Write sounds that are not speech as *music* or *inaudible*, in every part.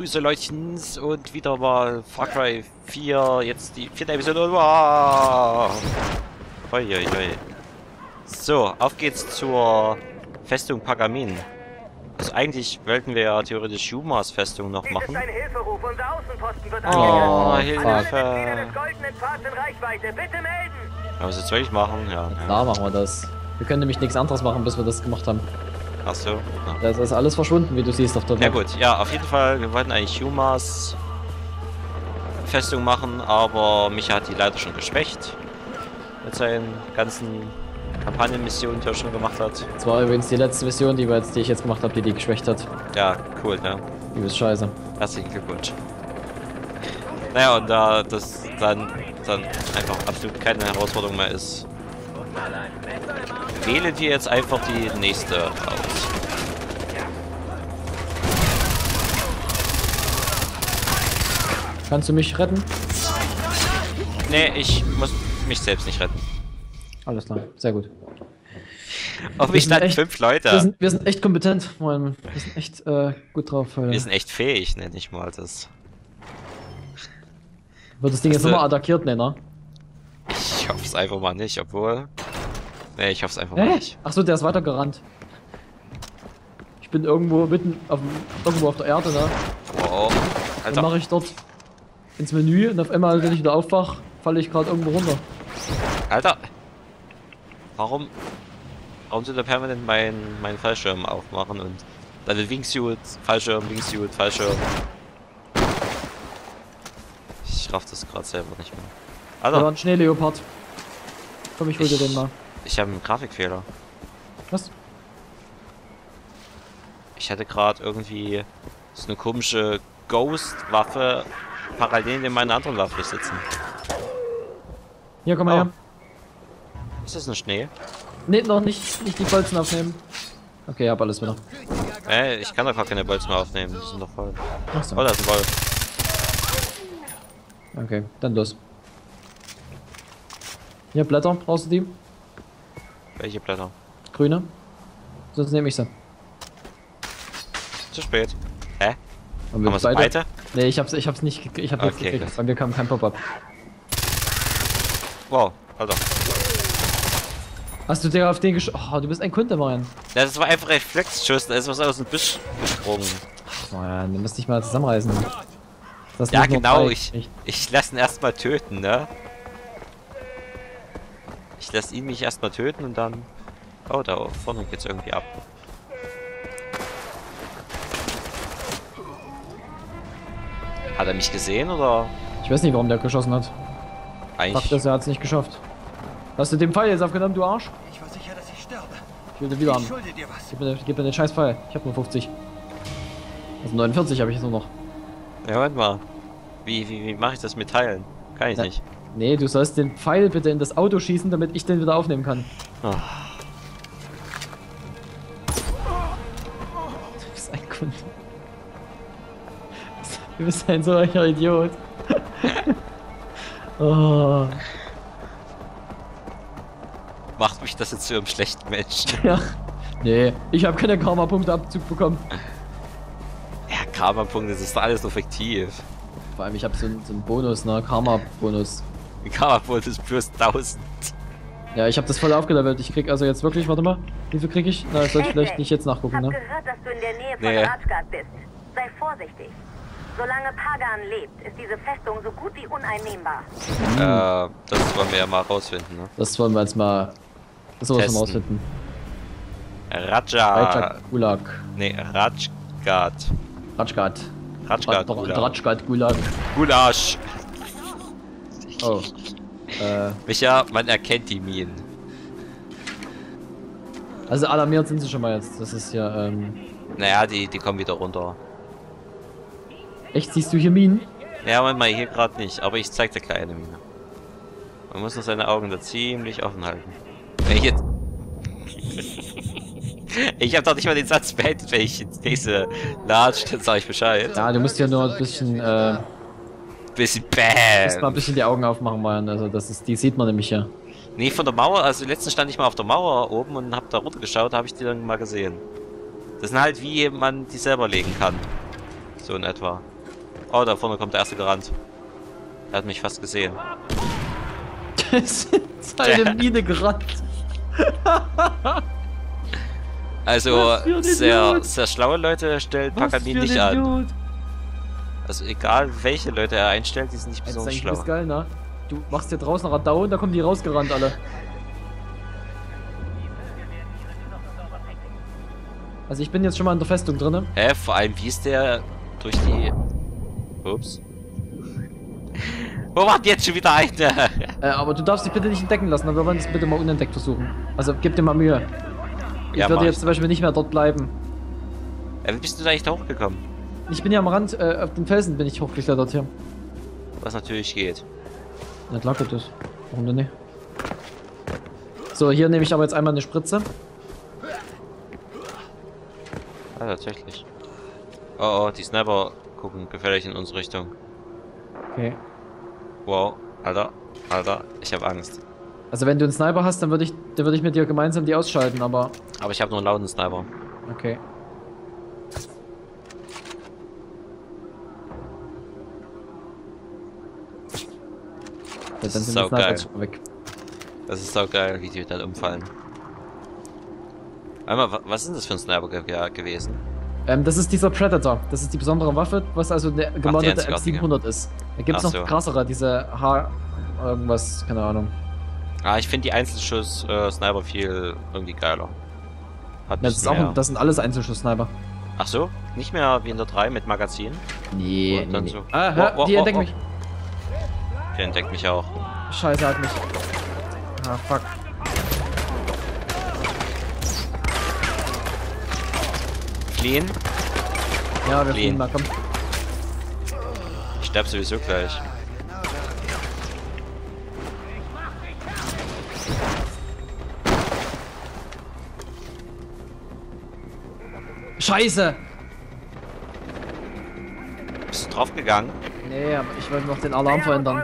Grüße Leutchens und wieder mal Far Cry 4, jetzt die vierte Episode. Wow. Hoi, hoi, hoi. So, auf geht's zur Festung Pagamin. Also eigentlich wollten wir ja theoretisch Jumas Festung noch machen. Oh, Hilfe. Aber was jetzt wirklich machen? Ja, ja. Da machen wir das. Wir können nämlich nichts anderes machen, bis wir das gemacht haben. Ach so. Ja. Das ist alles verschwunden, wie du siehst auf der Ja Map. gut, ja, auf jeden Fall, wir wollten eigentlich Jumas Festung machen, aber Micha hat die leider schon geschwächt. Mit seinen ganzen Kampagnenmissionen, die er schon gemacht hat. Das war übrigens die letzte Mission, die, wir jetzt, die ich jetzt gemacht habe, die die geschwächt hat. Ja, cool, ne? Die ist scheiße. Herzlichen Glückwunsch. Naja, und da das dann, dann einfach absolut keine Herausforderung mehr ist, wähle dir jetzt einfach die nächste aus. Kannst du mich retten? Nee, ich muss mich selbst nicht retten. Alles klar, sehr gut. Auf Wir mich standen fünf Wir Leute. sind, wir sind echt kompetent, Mann. Wir sind echt äh, gut drauf. Äh. Wir sind echt fähig, nenne ich mal das. Wird das Ding jetzt Hast du- nochmal attackiert, ne, ne? Ich hoffe es einfach mal nicht, obwohl. Nee, ich es einfach mal nicht. Achso, der ist weitergerannt. Ich bin irgendwo mitten auf, dem- irgendwo auf der Erde, ne? Wow. Dann Alter, mache ich dort ins Menü und auf einmal, wenn ich wieder aufwach, falle ich gerade irgendwo runter. Alter. Warum. Warum tut er permanent mein, mein Fallschirm aufmachen und dann den Wingsuit, Fallschirm, Wingsuit, Fallschirm. Ich raff das gerade selber nicht mehr. Da war Alter, ein Schneeleopard. Komm, ich hol dir Ich- den mal. Ich habe einen Grafikfehler. Was? Ich hatte gerade irgendwie so eine komische Ghost-Waffe parallel in meiner anderen Waffe sitzen. Hier, komm mal Oh. her. Ist das ein Schnee? Ne, noch nicht, nicht die Bolzen aufnehmen. Okay, hab alles wieder. Äh, ich kann doch gar keine Bolzen mehr aufnehmen, die sind doch voll. Achso. Oh, da ist ein Wolf. Okay, dann los. Hier, Blätter, brauchst du die? Welche Blätter? Grüne? Sonst nehme ich sie. Zu spät. Hä? Und Haben wir so beide? Ne, ich hab's, ich hab's nicht, ich hab nichts Okay, gekriegt. gut. Bei mir kam kein Pop-Up. Wow, Alter. Hast du dir auf den gesch... Oh, du bist ein Kunde, Marian. Ja, das war einfach Reflexschuss, da ist was aus dem Büsch gesprungen. Marian, du musst dich mal zusammenreißen. Ja, genau, ich, ich lasse ihn erstmal töten, ne? Ich lasse ihn mich erstmal töten und dann... Oh, da vorne geht's irgendwie ab. Hat er mich gesehen oder Ich weiß nicht, warum der geschossen hat. eigentlich? Fakt ist, er hat's nicht geschafft. Hast du den Pfeil jetzt aufgenommen, du Arsch? Ich war sicher, dass ich sterbe. Ich will den wieder haben. Ich schulde dir was. Gib mir, gib mir den scheiß Pfeil. Ich hab nur 50. Also 49 habe ich jetzt nur noch. Ja, Moment mal. Wie, wie, wie mache ich das mit Teilen? Kann ich Ja. nicht. Nee, du sollst den Pfeil bitte in das Auto schießen, damit ich den wieder aufnehmen kann. Oh. Du bist ein Kunde. Du bist ein solcher Idiot. *laughs* oh, Macht mich das jetzt zu einem schlechten Menschen? *laughs* ja. Nee, ich habe keine Karma-Punkte-Abzug bekommen. Ja, Karma-Punkte, das ist doch alles nur fiktiv. Vor allem, ich habe so, so einen Bonus, ne? Karma-Bonus. *laughs* Ein Karma-Punkt ist plus 1000. Ja, ich habe das voll aufgelevelt. Ich krieg also jetzt wirklich, warte mal, wie viel krieg ich? Na, das soll ich vielleicht nicht jetzt nachgucken, Hab ne? gehört, dass du in der Nähe von Nee. Rajgard bist. Sei vorsichtig. Solange Pagan lebt, ist diese Festung so gut wie uneinnehmbar. Äh, das wollen wir ja mal rausfinden, ne? Das wollen wir jetzt mal sowas Testen. mal rausfinden. Raja. Rajak Gulag. Nee, Rajgat. Rajgat. Rajgat. Ra- Gulag. Gulag. Gulasch. Oh. Äh, Micha, man erkennt die Minen. also alarmiert sind sie schon mal jetzt. Das ist ja, ähm. Naja, die, die kommen wieder runter. Echt, siehst du hier Minen? Ja, Moment mal, hier gerade nicht, aber ich zeig dir gleich eine Mine. Man muss nur seine Augen da ziemlich offen halten. Wenn ich jetzt... *laughs* ich hab doch nicht mal den Satz beendet, wenn ich ins nächste latscht, dann sag ich Bescheid. Ja, du musst ja nur ein bisschen, äh, Bisschen musst mal ein BAM! bisschen die Augen aufmachen, Marian. Also, das ist, die sieht man nämlich ja. Nee, von der Mauer, also letztens stand ich mal auf der Mauer oben und hab da runtergeschaut, habe ich die dann mal gesehen. Das sind halt wie man die selber legen kann. So in etwa. Oh, da vorne kommt der erste gerannt. Er hat mich fast gesehen. *laughs* Es ist eine Mine gerannt. Also, sehr, sehr schlaue Leute für ein nicht an. Also egal welche Leute er einstellt, die sind nicht Das ist besonders eigentlich schlau. übelst geil, ne? Du machst hier draußen Radau und da kommen die rausgerannt alle. Also ich bin jetzt schon mal in der Festung drinne. Hä, vor allem wie ist der durch die... Ups. Wo macht jetzt schon wieder eine? *laughs* Äh, aber du darfst dich bitte nicht entdecken lassen, aber wir wollen das bitte mal unentdeckt versuchen. Also gib dir mal Mühe. Ich Ja, würde jetzt zum Beispiel nicht mehr dort bleiben. Äh, wie bist du da eigentlich da hochgekommen? Ich bin ja am Rand, äh, auf den Felsen bin ich hochgeklettert hier. Was natürlich geht. Ja klar geht das. Warum denn nicht? So, hier nehme ich aber jetzt einmal eine Spritze. Ah, tatsächlich. Oh, oh, die Sniper gucken gefährlich in unsere Richtung. Okay. Wow, Alter, Alter, ich habe Angst. Also wenn du einen Sniper hast, dann würde ich, dann würde ich mit dir gemeinsam die ausschalten, aber Aber ich habe nur einen lauten Sniper. okay. Ja, dann sind die Saugeil. Sniper schon weg. Das ist so geil, wie die dann umfallen. Einmal, wa- was ist das für ein Sniper ge gewesen? Ähm, das ist dieser Predator. Das ist die besondere Waffe, was also eine einzigartige. M700 ist. Da gibt es noch so. krassere, diese H... irgendwas, keine Ahnung. Ah, ich finde die Einzelschuss-Sniper viel irgendwie geiler. Hat Ja, das, ist auch, das sind alles Einzelschuss-Sniper. Ach so? Nicht mehr wie in der 3 mit Magazin? Nee, Und dann so. Ah, hör, Oh, oh, die entdecken oh. mich. Der entdeckt mich auch. Scheiße, hat mich. Ah, fuck. Fliehen? Ja, wir Fliehen. fliehen mal, komm. Ich sterb sowieso gleich. Scheiße! Bist du draufgegangen? Nee, aber ich wollte noch den Alarm verändern.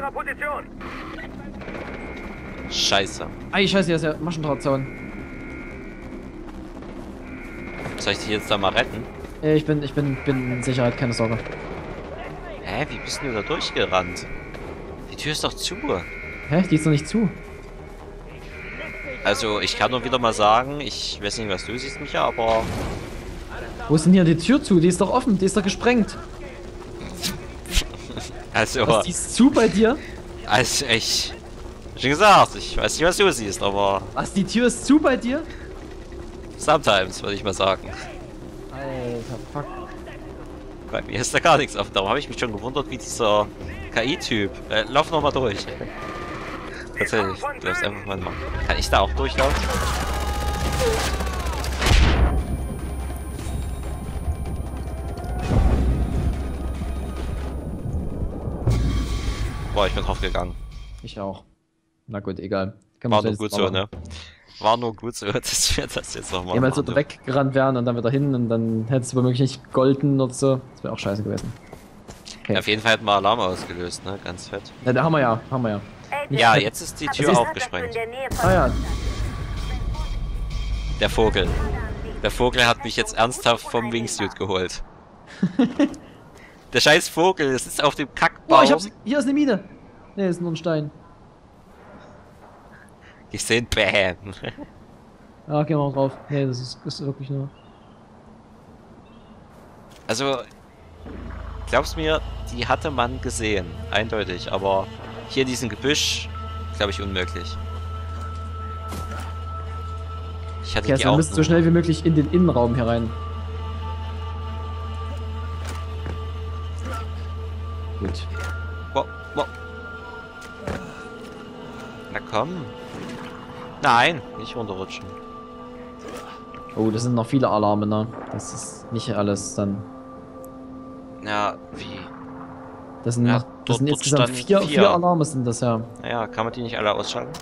Scheiße. Ei, scheiße, hier ist ja Maschendrahtzaun. Soll ich dich jetzt da mal retten? Äh, Ich bin, ich bin, bin in Sicherheit, keine Sorge. Hä, wie bist du da durchgerannt? Die Tür ist doch zu. Hä? Die ist noch nicht zu. Also, ich kann nur wieder mal sagen, ich weiß nicht, was du siehst, Micha, aber Wo ist denn hier die Tür zu? Die ist doch offen, die ist doch gesprengt. Also, Was, die ist zu bei dir? also ich schon gesagt, ich weiß nicht, was du siehst, aber Was, die Tür ist zu bei dir? sometimes würde ich mal sagen. Alter, fuck. Bei mir ist da gar nichts offen. Darum habe ich mich schon gewundert, wie dieser KI-Typ. Äh, lauf noch mal durch. Tatsächlich, du einfach mal. Kann ich da auch durchlaufen? Boah, ich bin draufgegangen. Ich auch. Na gut, egal. Kann War nur jetzt gut so, ne? War nur gut so, *laughs* dass wir das jetzt nochmal Jemals wird er weggerannt werden und dann wieder hin und dann hättest du womöglich nicht golden oder so. Das wäre auch scheiße gewesen. Okay. Auf jeden Fall hätten wir Alarm ausgelöst, ne? Ganz fett. Ja, da haben wir ja, haben wir ja. Ey, Ja, jetzt ist die Tür aufgesprengt. Ah ja, Der Vogel. Der Vogel hat mich jetzt ernsthaft vom Wingsuit geholt. *laughs* Der scheiß Vogel, das ist auf dem Kackbaum. Oh, ich hab's. Hier ist eine Mine. Ne, ist nur ein Stein. Ich seh ein Bam. *laughs* Ah, geh mal drauf. Ne, das ist, ist wirklich nur. Also, glaubst mir, die hatte man gesehen. Eindeutig. Aber hier in diesem Gebüsch, glaube ich, unmöglich. Ich hatte Okay, also die wir auch müssen so schnell wie möglich in den Innenraum herein. Komm. Nein, nicht runterrutschen. Oh, das sind noch viele Alarme, ne? Das ist nicht alles dann. Ja, wie? Das sind, Ja, noch, das dort- sind dort insgesamt vier, vier. vier Alarme sind das ja. Naja, kann man die nicht alle ausschalten?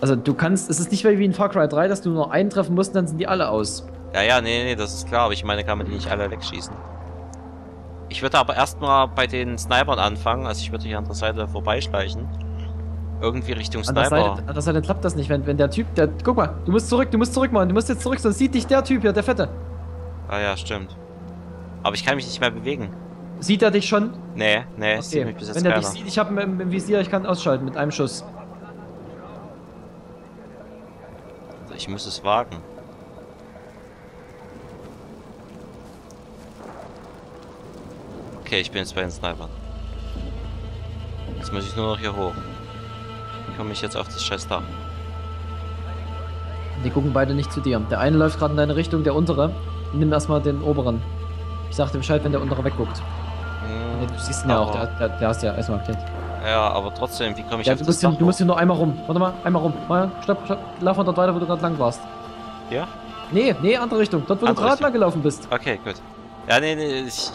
Also du kannst, es ist nicht wie in Far Cry 3, dass du nur einen treffen musst, dann sind die alle aus. Ja, ja, nee, nee, das ist klar, aber ich meine, kann man die nicht alle wegschießen. Ich würde aber erstmal bei den Snipern anfangen, also ich würde hier an der Seite vorbeischleichen. Irgendwie Richtung Sniper. Seite, an der Seite klappt das nicht, wenn, wenn der Typ, der, guck mal, du musst zurück, du musst zurück, Mann, du musst jetzt zurück, sonst sieht dich der Typ hier, der Fette. Ah ja, stimmt. Aber ich kann mich nicht mehr bewegen. Sieht er dich schon? Nee, nee, sieht Okay. mich bis jetzt Wenn er keiner. dich sieht, ich habe im, im Visier, ich kann ausschalten mit einem Schuss. Ich muss es wagen. Okay, ich bin jetzt bei den Snipern. Jetzt muss ich nur noch hier hoch. Komme ich jetzt auf das scheiß Dach? Die gucken beide nicht zu dir. Der eine läuft gerade in deine Richtung, der untere. Nimm erstmal den oberen. Ich sag dir Bescheid, wenn der untere wegguckt. Nee, du siehst ihn ja auch, der, der, der hast ja erstmal markiert. Ja, aber trotzdem, wie komme ich Ja, auf du das musst, hier, Dach du musst hier nur einmal rum. Warte mal, einmal rum. Mal, stopp, stopp. Lauf mal dort weiter, wo du gerade lang warst. Ja? Nee, nee, andere Richtung. Dort, wo Andere du gerade lang gelaufen bist. Okay, gut. Ja, nee, nee, ich,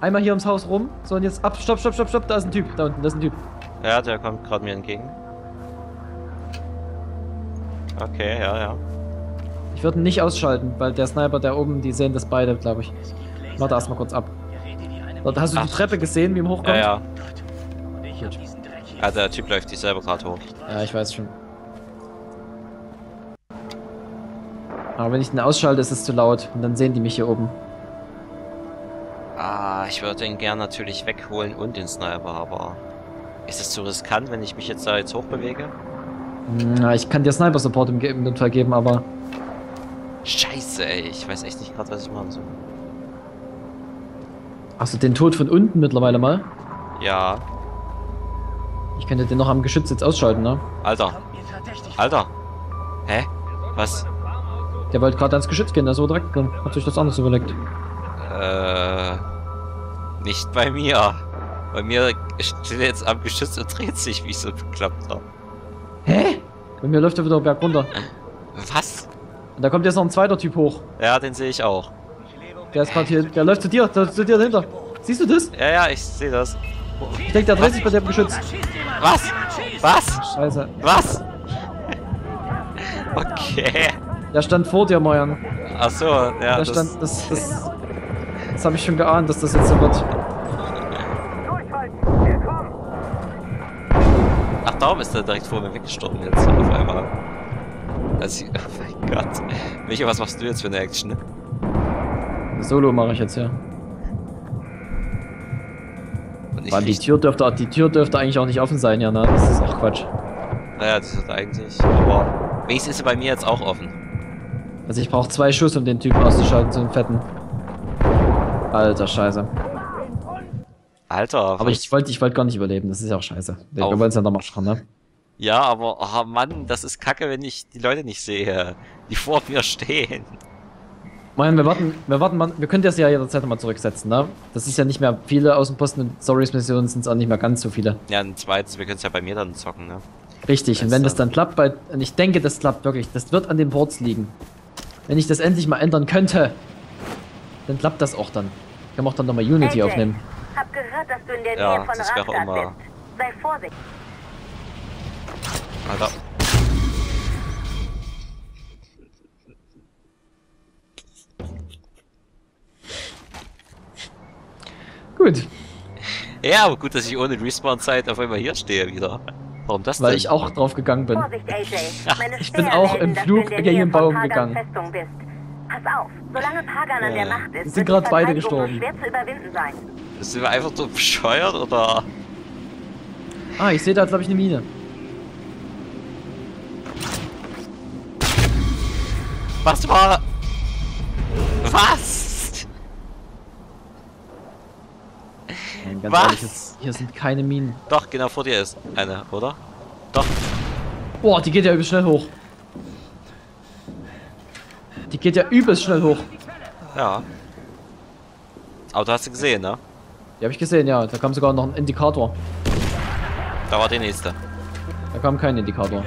Einmal hier ums Haus rum. So, und jetzt ab. Stopp, stopp, stopp, stopp. Da ist ein Typ. Da unten, da ist ein Typ. Ja, der kommt gerade mir entgegen. Okay, ja, ja. Ich würde ihn nicht ausschalten, weil der Sniper, der oben, die sehen das beide, glaube ich. Warte erstmal kurz ab. Dort hast du die Ach. Treppe gesehen, wie ihm hochkommt? Ja, ja. Ja, der Typ läuft sich selber gerade hoch. Ja, ich weiß schon. Aber wenn ich den ausschalte, ist es zu laut. Und dann sehen die mich hier oben. Ah, ich würde den gern natürlich wegholen und den Sniper, aber... Ist es zu riskant, wenn ich mich jetzt da jetzt hochbewege? Na, ich kann dir Sniper-Support im, Notfall geben, aber... Scheiße, ey. Ich weiß echt nicht gerade, was ich machen soll. Hast du den Tod von unten mittlerweile mal? Ja. Ich könnte den noch am Geschütz jetzt ausschalten, ne? Alter. Alter. Hä? Was? Der wollte gerade ans Geschütz gehen, der ist so direkt drin. Hat sich das anders überlegt. Äh... Nicht bei mir. Bei mir steht er jetzt am Geschütz und dreht sich, wie ich so beklappt habe. Hä? Bei mir läuft er wieder berg runter. Was? Und da kommt jetzt noch ein zweiter Typ hoch. Ja, den sehe ich auch. Der ist gerade hier, der läuft zu dir, der, zu dir dahinter. Siehst du das? Ja, ja, ich sehe das. Ich denke, der dreht sich bei dem Geschütz. Was? Was? Scheiße. Was? *laughs* Okay. Der stand vor dir, Mojan. Ach so, ja. Der Das, stand, das, das, das habe ich schon geahnt, dass das jetzt so wird. Darum ist er direkt vor mir weggestorben jetzt auf einmal. Also, *laughs* oh mein Gott. Micha, was machst du jetzt für eine Action? Solo mache ich jetzt ich Mann, die Tür dürfte, die Tür dürfte eigentlich auch nicht offen sein, ja, ne? Das ist auch Quatsch. naja, das ist eigentlich, aber wenigstens ist sie bei mir jetzt auch offen. Also ich brauche zwei Schuss, um den Typen auszuschalten, so einen fetten. Alter, scheiße. Alter. Aber ich wollte ich wollte gar nicht überleben, das ist ja auch scheiße. Wir wollen es ja nochmal schauen, ne? Ja, aber, oh Mann, das ist kacke, wenn ich die Leute nicht sehe, die vor *laughs* mir stehen. Moin, wir warten, wir warten mal, wir können das ja jederzeit nochmal zurücksetzen, ne? Das ist ja nicht mehr viele Außenposten und Stories-Missionen sind es auch nicht mehr ganz so viele. Ja, ein zweites, wir können es ja bei mir dann zocken, ne? Richtig, und Das wenn ist das dann- klappt, bei, und ich denke, das klappt wirklich, das wird an den Ports liegen. Wenn ich das endlich mal ändern könnte, dann klappt das auch dann. Ich kann auch dann nochmal Unity AJ, aufnehmen. Hab gehört, dass du in der Ja, Nähe von das wäre Rastatt immer- bist. Sei vorsichtig. Alter. Gut, Ja, aber gut, dass ich ohne Respawn-Zeit auf einmal hier stehe wieder. Warum das weil denn? ich auch drauf gegangen bin. Vorsicht, AJ. *laughs* Meine Ich bin auch im Flug gegen den Baum gegangen. Pass auf, solange Pagan an der. Macht ist, sind die beide gestorben. schwer zu überwinden sein. Sind wir einfach so bescheuert oder? Ah, ich sehe da, glaube ich, eine Mine. Was war? Was? Nein, ganz Was? ehrlich, es- hier sind keine Minen. Doch, genau vor dir ist eine, oder? Doch. Boah, die geht ja übelst schnell hoch. Die geht ja übelst schnell hoch. Ja. Aber du hast sie gesehen, ne? Die habe ich gesehen, ja. Da kam sogar noch ein Indikator. Da war der nächste. Da kam kein Indikator.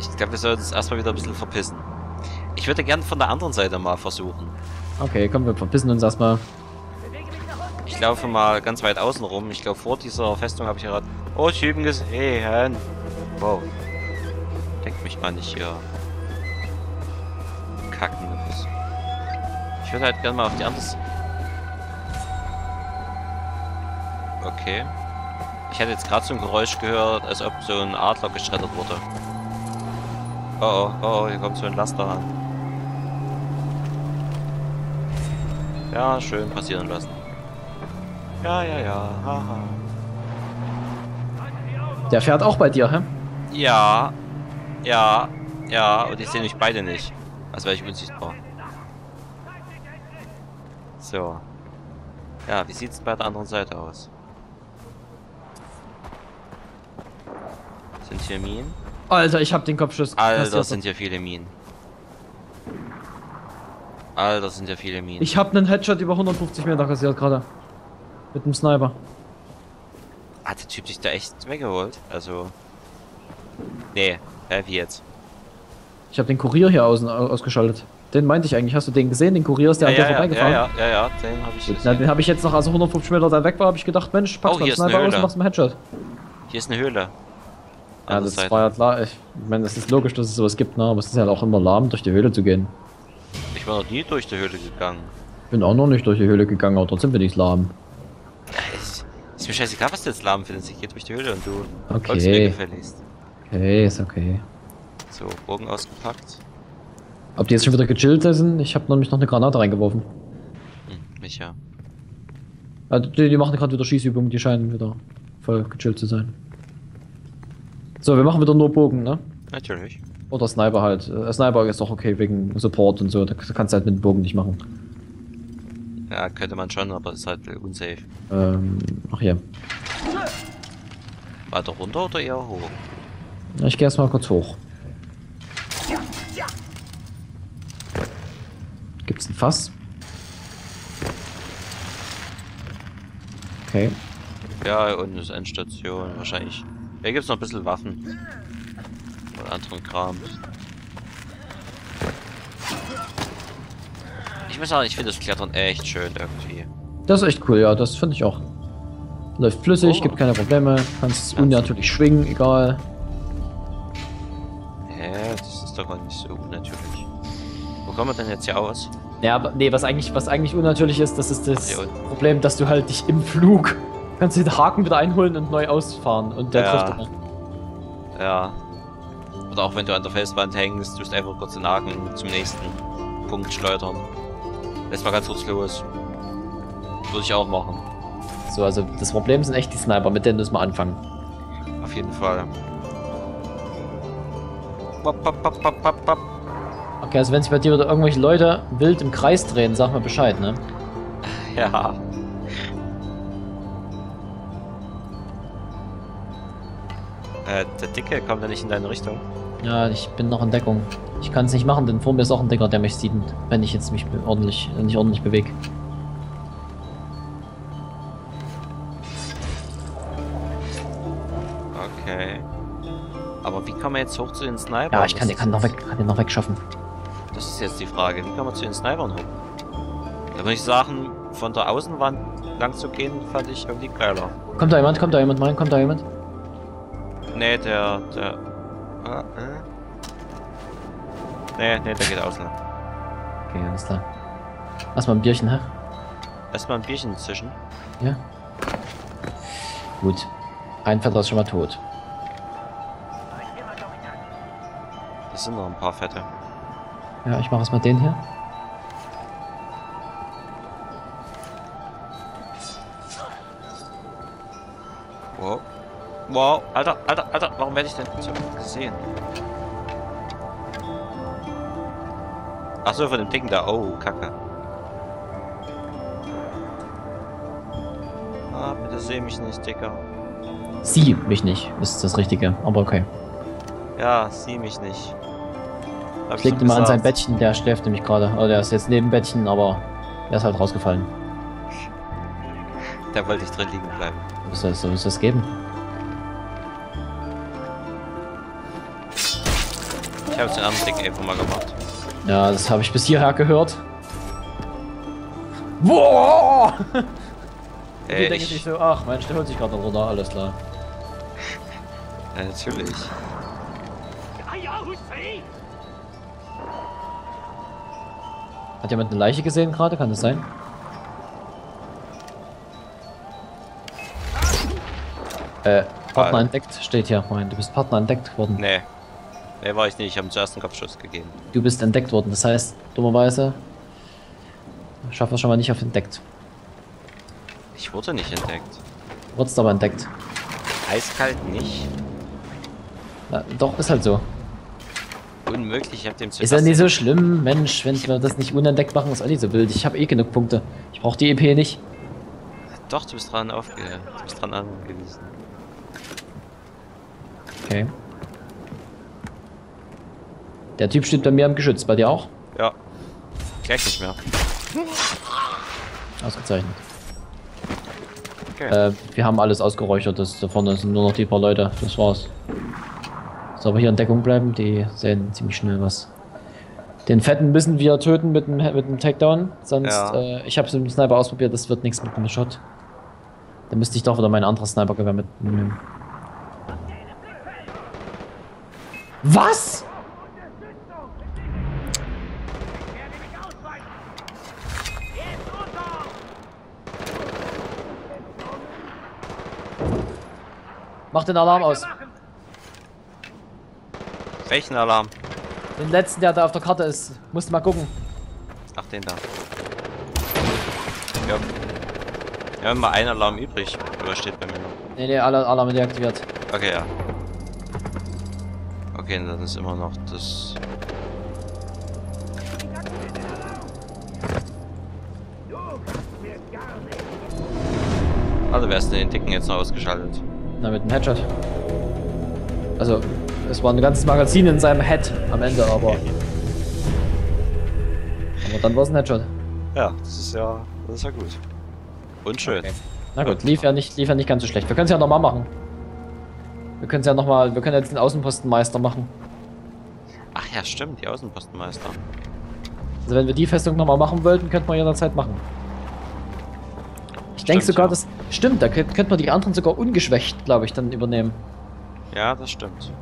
Ich glaube, wir sollten uns erstmal wieder ein bisschen verpissen. Ich würde gern von der anderen Seite mal versuchen. Okay, komm, wir verpissen uns erstmal. Ich laufe mal ganz weit außen rum. Ich glaube, vor dieser Festung habe ich gerade... Oh, Typen gesehen. Wow. Denkt mich mal nicht hier. Kacken. Ich würde halt gerne mal auf die andere... S- Okay. Ich hätte jetzt gerade so ein Geräusch gehört, als ob so ein Adler geschreddert wurde. Oh oh, oh hier kommt so ein Laster an. Ja, schön passieren lassen. Ja, ja, ja. Haha. Der fährt auch bei dir, hä? Ja. Ja. Ja, und ich sehe mich beide nicht. Also wäre ich unsichtbar. So. Ja, wie sieht's bei der anderen Seite aus? Sind hier Minen? Alter, ich hab den Kopfschuss. Alter, sind hier viele Minen. Alter, sind hier viele Minen. Ich hab einen Headshot über 150 Meter kassiert gerade. Mit dem Sniper. Hat der Typ sich da echt weggeholt? Also. Nee, wie jetzt? Ich hab den Kurier hier außen au- ausgeschaltet. Den meinte ich eigentlich. Hast du den gesehen? Den Kurier der an ja, dir ja, vorbeigefahren. ja, ja, ja, ja, den habe ich Na, gesehen. den habe ich jetzt noch, also 150 Meter da weg war, habe ich gedacht, Mensch, packst Oh, mal eine Sniper aus und machst einen Headshot. Hier ist eine Höhle. Ja, das Seite. war ja klar. Ich meine, es ist logisch, dass es sowas gibt, ne? aber es ist halt auch immer lahm, durch die Höhle zu gehen. Ich bin noch nie durch die Höhle gegangen. Bin auch noch nicht durch die Höhle gegangen, aber trotzdem bin ich lahm. Ist, ist mir scheißegal, was du jetzt lahm findest. Ich geh durch die Höhle und du Okay. mir gefälligst. Okay, ist okay. So, Bogen ausgepackt. Ob die jetzt schon wieder gechillt sind? Ich habe nämlich noch eine Granate reingeworfen. Hm, Micha. Also die, die machen gerade wieder Schießübungen, die scheinen wieder voll gechillt zu sein. So, wir machen wieder nur Bogen, ne? Natürlich. Oder Sniper halt. Äh, Sniper ist auch okay wegen Support und so, da kannst du halt mit dem Bogen nicht machen. Ja, könnte man schon, aber ist halt unsafe. Ähm, ach hier. Weiter runter oder eher hoch? Ich gehe erstmal kurz hoch. Gibt's ein Fass? Okay. Ja, unten ist Endstation. Wahrscheinlich. Hier gibt's noch ein bisschen Waffen. Und anderen Kram. Ich muss sagen, ich finde das Klettern echt schön irgendwie. Das ist echt cool, ja, das finde ich auch. Läuft flüssig, Oh. gibt keine Probleme, kannst Ja. unnatürlich schwingen, egal. Hä, das ist doch gar nicht so unnatürlich. Wo kommen wir denn jetzt hier aus? Ja, nee, was eigentlich, was eigentlich unnatürlich ist, das ist das unten. Problem, dass du halt dich im Flug kannst du den Haken wieder einholen und neu ausfahren und der Ja. trifft dann. Ja. Oder auch wenn du an der Felswand hängst, tust einfach kurz den Haken zum nächsten Punkt schleudern. Lässt mal ganz kurz los. Würde ich auch machen. So, also das Problem sind echt die Sniper, mit denen müssen wir anfangen. Auf jeden Fall. Wap, wap, wap, wap, wap. Okay, also wenn sich bei dir wieder irgendwelche Leute wild im Kreis drehen, sag mal Bescheid, ne? Ja. Äh, der Dicke kommt ja nicht in deine Richtung. Ja, ich bin noch in Deckung. Ich kann es nicht machen, denn vor mir ist auch ein Dicker, der mich sieht, wenn ich jetzt mich ordentlich, nicht ordentlich bewege. Okay. Aber wie kann man jetzt hoch zu den Snipern? Ja, ich kann, den kann, noch weg, kann den noch wegschaffen. Das ist jetzt die Frage. Wie kann man zu den Snipern hoch? Da muss ich sagen, von der Außenwand lang zu gehen, fand ich irgendwie geiler. Kommt da jemand? Kommt da jemand rein? Kommt da jemand? Nee, der, der... Ah, äh? Nee, nee, der geht außen. Okay, alles klar. Erstmal ein Bierchen, hä? Erstmal ein Bierchen zwischen. Ja. Gut. Ein Vetter ist schon mal tot. Das sind noch ein paar Fette. Ja, ich mache erstmal den hier. Wow. Wow, Alter, Alter, Alter, warum werde ich denn so gesehen? Achso, von dem Dicken da. Oh, Kacke. Ah, bitte seh mich nicht, Dicker. Sie, mich nicht, ist das Richtige, aber okay. Ja, sieh mich nicht. Ich leg ihn mal an sein. Bettchen, der schläft nämlich gerade. Oder der ist jetzt neben Bettchen, aber der ist halt rausgefallen. Der wollte ich drin liegen bleiben. Was soll es soll es das geben? Ich habe den anderen Dicken einfach mal gemacht. Ja, das habe ich bis hierher gehört. Boah! Ey, Hier denke ich ich, so, ach Mensch, der holt sich gerade runter, alles klar. ja, natürlich. Hat jemand eine Leiche gesehen gerade? Kann das sein? Äh, Partner Ah. entdeckt, steht hier. Moment, du bist Partner entdeckt worden. Nee. Nee, war ich nicht. Ich habe einen Kopfschuss gegeben. Du bist entdeckt worden. Das heißt, dummerweise schaffen wir schon mal nicht auf entdeckt. Ich wurde nicht entdeckt. Wurdest aber entdeckt. Eiskalt nicht. Ja, doch, ist halt so. Unmöglich, ich hab dem Ist ja nicht so schlimm, Mensch, wenn wir das nicht unentdeckt machen, ist auch nicht so wild. Ich habe eh genug Punkte. Ich brauche die EP nicht. Doch, du bist dran aufge... Du bist dran angewiesen. Okay. Der Typ steht bei mir am Geschütz, bei dir auch? Ja. Gleich nicht mehr. Ausgezeichnet. Okay. Äh, wir haben alles ausgeräuchert, das da vorne sind nur noch die paar Leute, das war's. So, aber hier in Deckung bleiben, die sehen ziemlich schnell was. Den Fetten müssen wir töten mit dem, mit dem Takedown, sonst, Ja. äh, ich habe es mit dem Sniper ausprobiert, das wird nichts mit dem Shot. Dann müsste ich doch wieder mein anderes Snipergewehr mitnehmen. Was? Mach den Alarm aus. Welchen Alarm? Den letzten, der da auf der Karte ist. Musst du mal gucken. Ach, den da. Ja. Wir haben mal einen Alarm übrig. Oder steht bei mir noch. Ne, ne, alle Alarme deaktiviert. Okay, ja. Okay, dann ist immer noch das... Also wer ist denn den Dicken jetzt noch ausgeschaltet? Na, mit dem Headshot. Also, es war ein ganzes Magazin in seinem Head am Ende, aber. Aber dann war es ein Headshot. Ja, das ist ja... Das ist ja gut. Und schön. Okay. Na gut, lief ja nicht, lief ja nicht ganz so schlecht. Wir können es ja nochmal machen. Wir können es ja nochmal, wir können jetzt den Außenpostenmeister machen. Ach ja, stimmt, die Außenpostenmeister. Also wenn wir die Festung nochmal machen wollten, könnten wir jederzeit machen. Ich denke sogar, ja. das stimmt, da könnte könnte man die anderen sogar ungeschwächt, glaube ich, dann übernehmen. Ja, das stimmt.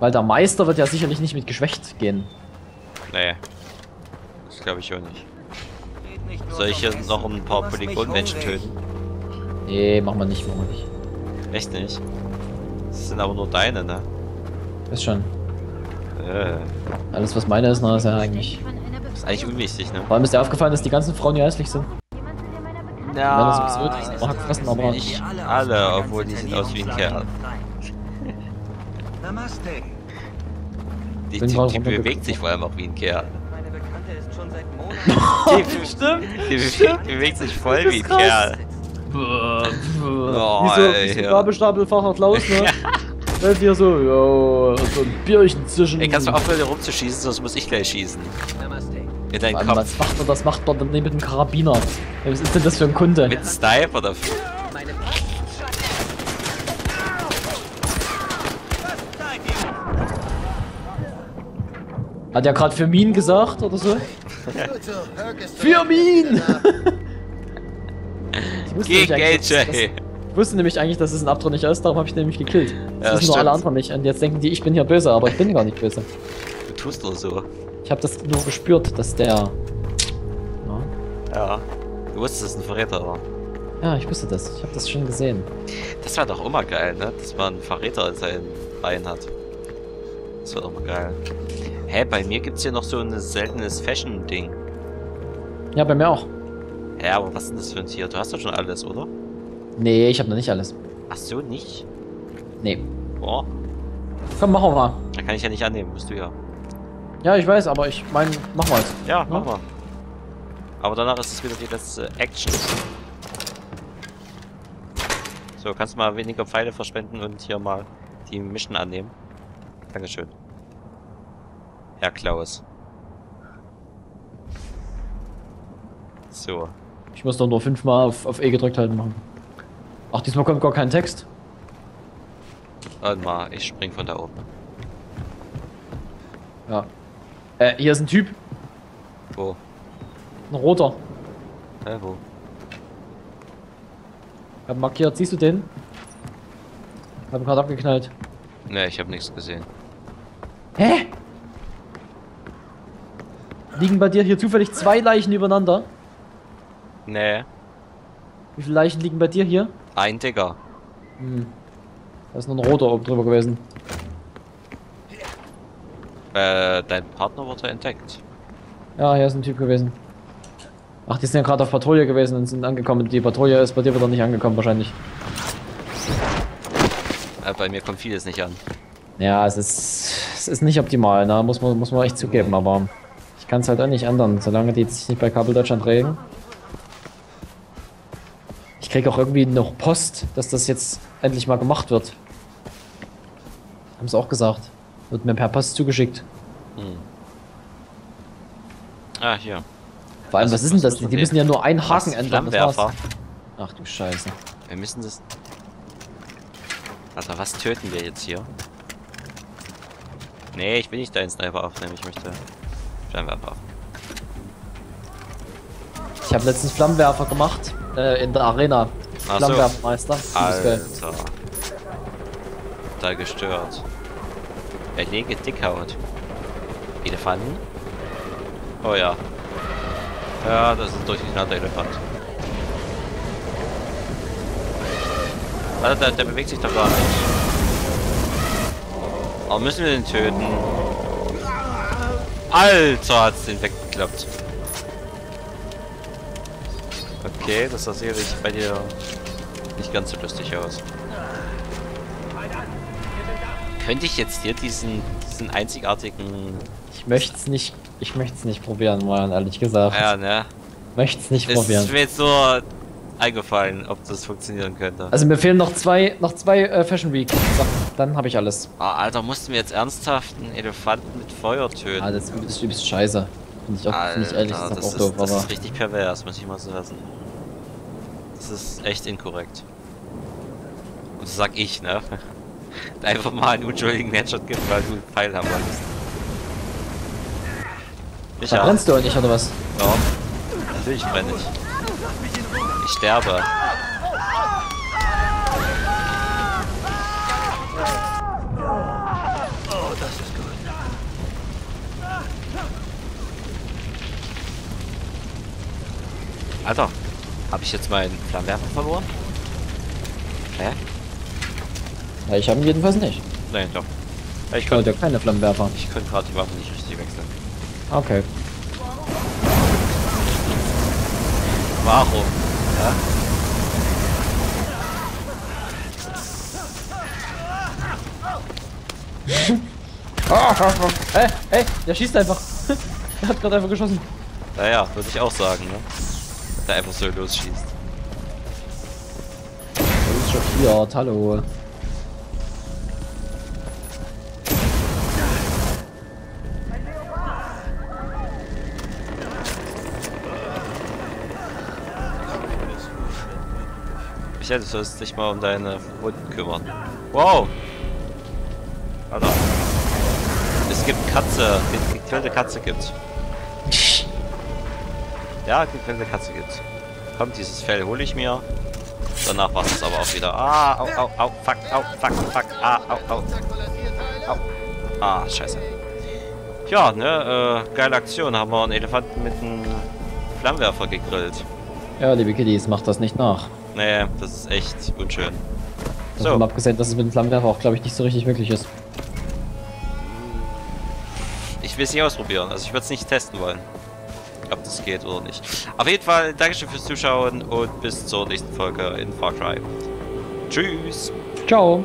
Weil der Meister wird ja sicherlich nicht mit geschwächt gehen. Nee. Das glaube ich auch nicht. Soll ich hier noch ein paar Polygonmenschen töten? Nee, machen wir nicht, machen wir nicht. Echt nicht? Das sind aber nur deine, ne? Ist schon. Äh, Alles was meine ist, na, ist ja eigentlich. ist eigentlich unwichtig, ne? Vor allem ist dir aufgefallen, dass die ganzen Frauen hier hässlich sind. Ja, Wenn das sind Hackfressen, aber nicht alle, obwohl die sehen aus wie ein Kerl. Namaste. Die, die, die bewegt sich vor allem auch wie ein Kerl. Meine Bekannte ist schon seit Monaten. *laughs* Die, stimmt. Die bewegt, die bewegt sich voll wie ein krass. Kerl. Oh, wie so, wie so ey, ja. Gabelstapelfacher Klaus, ne? *laughs* Weil hier so, ja, so ein Bierchen zwischen. Ey, kannst du aufhören, hier rumzuschießen, sonst muss ich gleich schießen. Namaste. In deinen Mann, Kopf. was macht man, das macht man mit dem Karabiner? Was ist denn das für ein Kunde? Mit Sniper dafür. Meine Hat er gerade für Minen gesagt oder so? für *laughs* wusste Gegen nämlich eigentlich, dass- AJ. Ich wusste nämlich eigentlich, dass es ein Abtrünniger ist, darum habe ich den nämlich gekillt. Das Ja, wissen nur alle anderen nicht. Und jetzt denken die, ich bin hier böse, aber ich bin gar nicht böse. Du tust nur so. Ich habe das nur gespürt, dass der. Ja, Ja. Du wusstest, dass es ein Verräter war. ja ich wusste das. Ich habe das schon gesehen. Das war doch immer geil, ne? Dass man einen Verräter in seinen Reihen hat. Das war doch immer geil. Hä, bei mir gibt's hier noch so ein seltenes Fashion-Ding. Ja, bei mir auch. Hä, aber was ist denn das für ein Tier? Du hast doch schon alles, oder? Nee, ich habe noch nicht alles. Ach so, nicht? Nee. Boah, Komm, machen wir mal. da kann ich ja nicht annehmen, musst du ja. Ja, ich weiß, aber ich meine, wir jetzt. Ja, mach mal. Aber danach ist es wieder die letzte Action. So, kannst du mal weniger Pfeile verschwenden und hier mal die Mission annehmen. Dankeschön. Herr Klaus. So. Ich muss doch nur fünfmal auf, auf E gedrückt halten machen. Ach, diesmal kommt gar kein Text. Warte mal, ich spring von da oben. Ja. Äh, hier ist ein Typ. Wo? Ein roter. Hä, wo? Hab markiert, siehst du den? Hab ihn gerade abgeknallt. Ne, ich habe nichts gesehen. Hä? Liegen bei dir hier zufällig zwei Leichen übereinander? Nee, Wie viele Leichen liegen bei dir hier? ein Digger. Hm. Da ist nur ein roter oben drüber gewesen. Äh, dein Partner wurde entdeckt. Ja, hier ist ein Typ gewesen. Ach, die sind ja gerade auf Patrouille gewesen und sind angekommen. Die Patrouille ist bei dir wieder nicht angekommen wahrscheinlich. Äh, bei mir kommt vieles nicht an. Ja, es ist, es ist nicht optimal, ne? muss, man, muss man echt zugeben, aber kann es halt auch nicht ändern, solange die sich nicht bei Kabel Deutschland regen. Ich krieg auch irgendwie noch Post, dass das jetzt endlich mal gemacht wird. Haben sie auch gesagt. Wird mir per Post zugeschickt. Ah, hier. Vor allem, Also, was ist denn das? Die müssen ja nur einen Haken ändern. Ach du Scheiße. Wir müssen das... Also, was töten wir jetzt hier? Nee, ich will nicht deinen Sniper aufnehmen, ich möchte Flammenwerfer. Ich habe letztens Flammenwerfer gemacht. Äh, in der Arena. Ach so. Flammenwerfermeister. Geil. Alter. Total gestört. Der lege Dickhaut. Elefanten? Oh ja. Ja, das ist ein durchgeknallter Elefant. Alter, der, der bewegt sich doch gar nicht. Oh, müssen wir den töten? Alter, hat's den weggeklappt. Okay, das sah sicherlich bei dir nicht ganz so lustig aus. Könnte ich jetzt hier diesen, diesen einzigartigen... Ich möchte es nicht, ich möchte es nicht probieren, Mann, ehrlich gesagt. Ja, ne? Möchte es nicht probieren. ist mir jetzt nur eingefallen, ob das funktionieren könnte. Also mir fehlen noch zwei, noch zwei äh, Fashion Week. So, dann habe ich alles. Ah, Alter, mussten wir jetzt ernsthaft einen Elefanten mit Feuer töten? Ah, das ist übelst, übelst scheiße. Finde ich auch, finde ich ehrlich Alter, gesagt das, auch doof, ist, das aber. ist richtig pervers, muss ich mal so lassen. Das ist echt inkorrekt. Und das sag ich, ne? *laughs* Einfach mal einen unschuldigen Headshot gibt, weil du einen Pfeil haben wolltest. Ich brennst du nicht, oder was? Ja. Natürlich brenne ich. Ich sterbe. Oh, das ist gut. Alter, habe ich jetzt meinen Flammenwerfer verloren? Hä? Ja, ich habe ihn jedenfalls nicht. Nein, doch. Ich könnte ja keine Flammenwerfer. ich könnt gerade die Waffe nicht richtig wechseln. Okay. Warum? Ja? *laughs* Hey, hey, der schießt einfach. der *laughs* hat gerade einfach geschossen. Naja, würde ich auch sagen, ne? Der einfach so losschießt. Der ist schockiert, hallo. Ich hätte sollst dich mal um deine Wunden kümmern. Wow! Alter. Es gibt Katze. Die gekillte Katze gibt's. Ja, gekillte Katze gibt's. Kommt, dieses Fell hole ich mir. Danach war es aber auch wieder. Ah, au, au, au, fuck, au, fuck, fuck, ah, au, au. Au. Ah, scheiße. Ja, ne, äh, geile Aktion. Haben wir einen Elefanten mit einem Flammenwerfer gegrillt. Ja, liebe Kiddies, macht das nicht nach. Nee, das ist echt unschön. Davon So. abgesehen, dass es mit dem Flammenwerfer auch, glaube ich, nicht so richtig möglich ist. Ich will es nicht ausprobieren, also ich würde es nicht testen wollen. Ob das geht oder nicht. Auf jeden Fall, Dankeschön fürs Zuschauen und bis zur nächsten Folge in Far Cry. Tschüss! Ciao!